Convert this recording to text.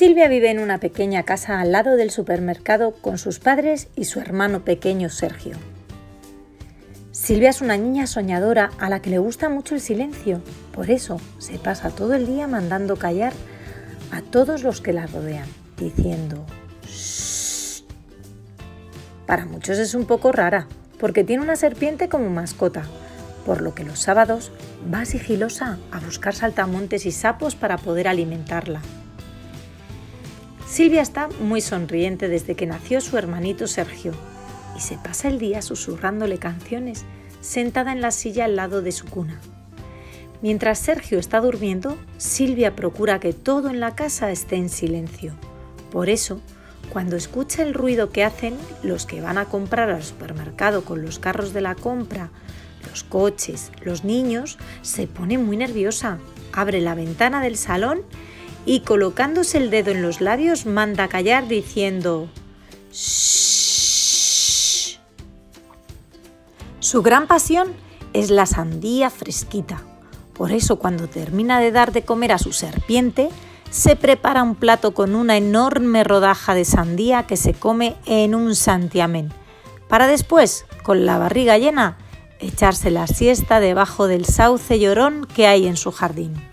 Silvia vive en una pequeña casa al lado del supermercado con sus padres y su hermano pequeño Sergio. Silvia es una niña soñadora a la que le gusta mucho el silencio, por eso se pasa todo el día mandando callar a todos los que la rodean, diciendo Shh. Para muchos es un poco rara, porque tiene una serpiente como mascota, por lo que los sábados va sigilosa a buscar saltamontes y sapos para poder alimentarla. Silvia está muy sonriente desde que nació su hermanito Sergio y se pasa el día susurrándole canciones sentada en la silla al lado de su cuna. Mientras Sergio está durmiendo, Silvia procura que todo en la casa esté en silencio. Por eso, cuando escucha el ruido que hacen los que van a comprar al supermercado con los carros de la compra, los coches, los niños, se pone muy nerviosa, abre la ventana del salón y colocándose el dedo en los labios manda callar diciendo Shh. Su gran pasión es la sandía fresquita. Por eso cuando termina de dar de comer a su serpiente, se prepara un plato con una enorme rodaja de sandía que se come en un santiamén, para después, con la barriga llena, echarse la siesta debajo del sauce llorón que hay en su jardín.